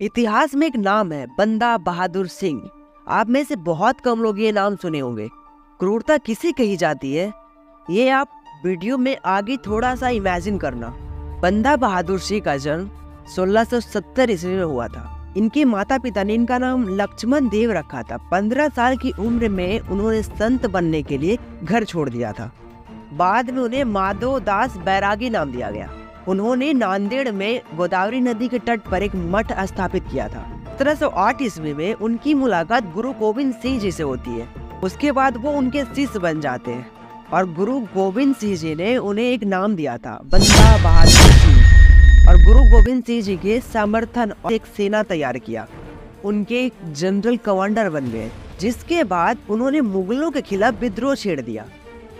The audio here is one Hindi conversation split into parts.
इतिहास में एक नाम है, बंदा बहादुर सिंह। आप में से बहुत कम लोग ये नाम सुने होंगे। क्रूरता किसे कही जाती है? ये आप वीडियो में आगे थोड़ा सा इमेजिन करना। बंदा बहादुर सिंह का जन्म 1670 ईस्वी में हुआ था। इनके माता पिता ने इनका नाम लक्ष्मण देव रखा था। पंद्रह साल की उम्र में उन्होंने संत बनने के लिए घर छोड़ दिया था। बाद में उन्हें माधव दास बैरागी नाम दिया गया। उन्होंने नांदेड़ में गोदावरी नदी के तट पर एक मठ स्थापित किया था। सत्रह सौ आठ ईस्वी में उनकी मुलाकात गुरु गोविंद सिंह जी से होती है। उसके बाद वो उनके शिष्य बन जाते हैं और गुरु गोविंद सिंह जी ने उन्हें एक नाम दिया था, बंदा बहादुर सिंह। और गुरु गोविंद सिंह जी के समर्थन और एक सेना तैयार किया। उनके जनरल कमांडर बन गए, जिसके बाद उन्होंने मुगलों के खिलाफ विद्रोह छेड़ दिया।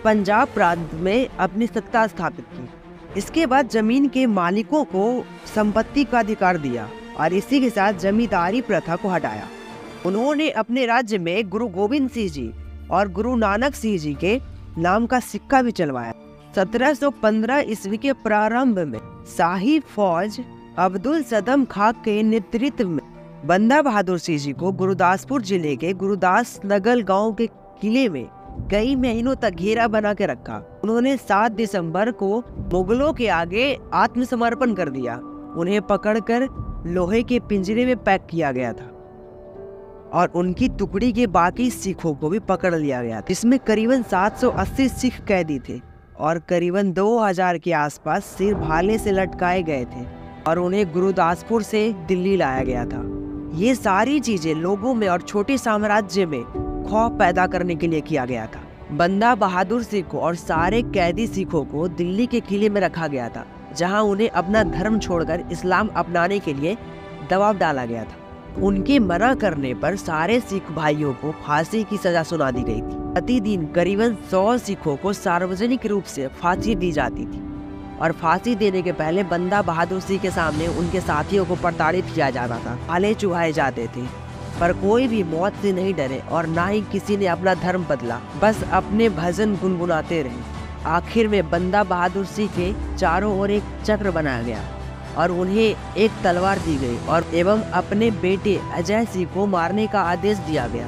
पंजाब प्रांत में अपनी सत्ता स्थापित की। इसके बाद ज़मीन के मालिकों को संपत्ति का अधिकार दिया और इसी के साथ जमींदारी प्रथा को हटाया। उन्होंने अपने राज्य में गुरु गोविंद सिंह जी और गुरु नानक सिंह जी के नाम का सिक्का भी चलवाया। 1715 ईस्वी के प्रारंभ में शाही फौज अब्दुल सदम खां के नेतृत्व में बंदा बहादुर सिंह जी को गुरुदासपुर ज़िले के गुरुदास नगल गाँव के किले में कई महीनों तक घेरा बना के रखा। उन्होंने 7 दिसंबर को मुगलों के आगे आत्मसमर्पण कर दिया। उन्हें पकड़कर लोहे के पिंजरे में पैक किया गया था। और उनकी टुकड़ी के बाकी सिखों को भी पकड़ लिया गया जिसमें करीबन 780 सिख कैदी थे और करीबन 2000 के आसपास सिर भाले से लटकाए गए थे और उन्हें गुरुदासपुर से दिल्ली लाया गया था। ये सारी चीज़ें लोगों में और छोटे साम्राज्य में खौफ पैदा करने के लिए किया गया था। बंदा बहादुर को और सारे कैदी सिखों को दिल्ली के किले में रखा गया था, जहाँ उन्हें अपना धर्म छोड़कर इस्लाम अपनाने के लिए दबाव डाला गया था। उनके मना करने पर सारे सिख भाइयों को फांसी की सजा सुना दी गई थी। प्रतिदिन करीबन सौ सिखों को सार्वजनिक रूप से फांसी दी जाती थी और फांसी देने के पहले बंदा बहादुर सिंह के सामने उनके साथियों को प्रताड़ित किया जाता था। आले चुहाए जाते थे। पर कोई भी मौत से नहीं डरे और ना ही किसी ने अपना धर्म बदला। बस अपने भजन गुनगुनाते रहे। आखिर में बंदा बहादुर सिंह के चारों ओर एक चक्र बनाया गया और उन्हें एक तलवार दी गई और एवं अपने बेटे अजय सिंह को मारने का आदेश दिया गया,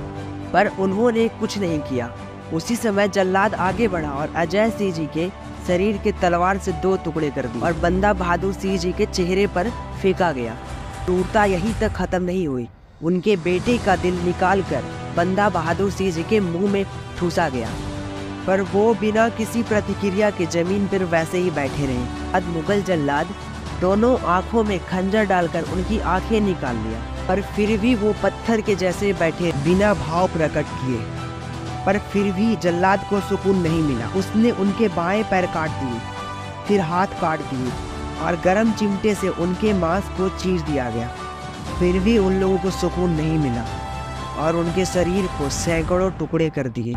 पर उन्होंने कुछ नहीं किया। उसी समय जल्लाद आगे बढ़ा और अजय सिंह जी के शरीर के तलवार से दो टुकड़े कर दिए और बंदा बहादुर सिंह जी के चेहरे पर फेंका गया। टूटता यहीं तक खत्म नहीं हुई। उनके बेटे का दिल निकालकर बंदा बहादुर सिंह जी के मुँह में ठूसा गया। पर वो बिना किसी प्रतिक्रिया के ज़मीन पर वैसे ही बैठे रहे। अद मुगल जल्लाद दोनों आँखों में खंजर डालकर उनकी आँखें निकाल लिया। पर फिर भी वो पत्थर के जैसे बैठे बिना भाव प्रकट किए। पर फिर भी जल्लाद को सुकून नहीं मिला। उसने उनके बाएँ पैर काट दिए, फिर हाथ काट दिए और गरम चिमटे से उनके मांस को चीर दिया गया। फिर भी उन लोगों को सुकून नहीं मिला और उनके शरीर को सैकड़ों टुकड़े कर दिए।